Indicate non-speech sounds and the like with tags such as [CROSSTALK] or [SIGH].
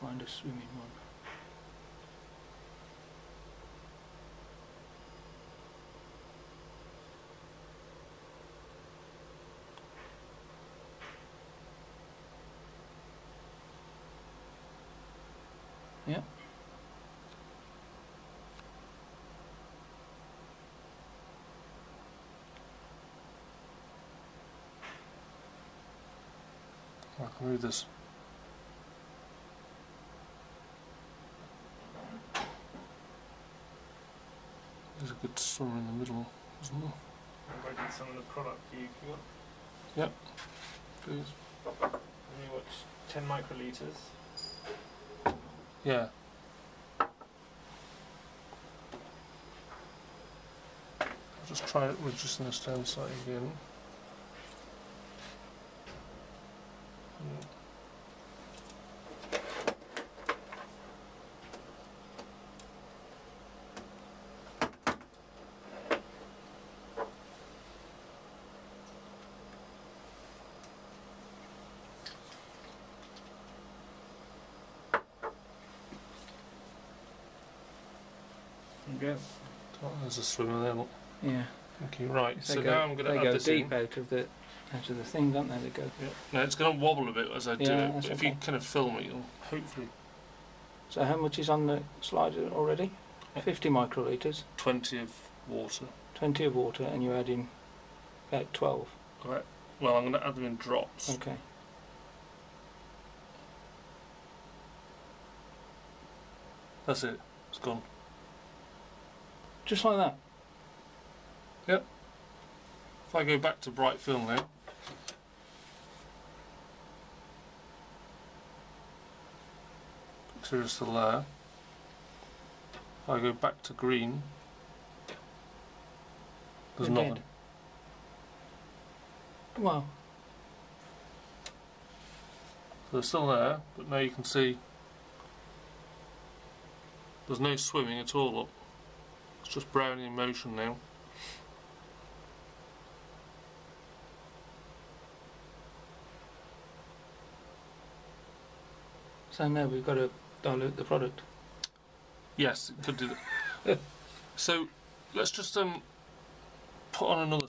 find a swimming one. Yep. I can read this. There's a good swimmer in the middle, isn't there? I'm ready some of the product for you. If you want, Yep. Please. only watch 10 microliters. Yeah. I'll just try it reducing this down slightly again. Okay. Oh, there's a swimmer there. Look. Yeah. Okay. Right. They So go, now I'm going to go add this deep in. out of the out of the thing, don't they? They go. Yeah. Now it's going to wobble a bit as I do Yeah, it. But if you okay. kind of film it, you'll hopefully So how much is on the slider already? Yeah. 50 microliters, 20 of water. 20 of water, and you're adding about 12. Right. Well, I'm going to add them in drops. Okay. That's it. It's gone. Just like that. Yep. If I go back to bright field now. Picture is still there. If I go back to green, there's They're nothing. dead. Wow. So they're still there, but now you can see there's no swimming at all. Look, it's just Brownian motion now. So now we've got to dilute the product. Yes, it could do that. [LAUGHS] so let's just um put on another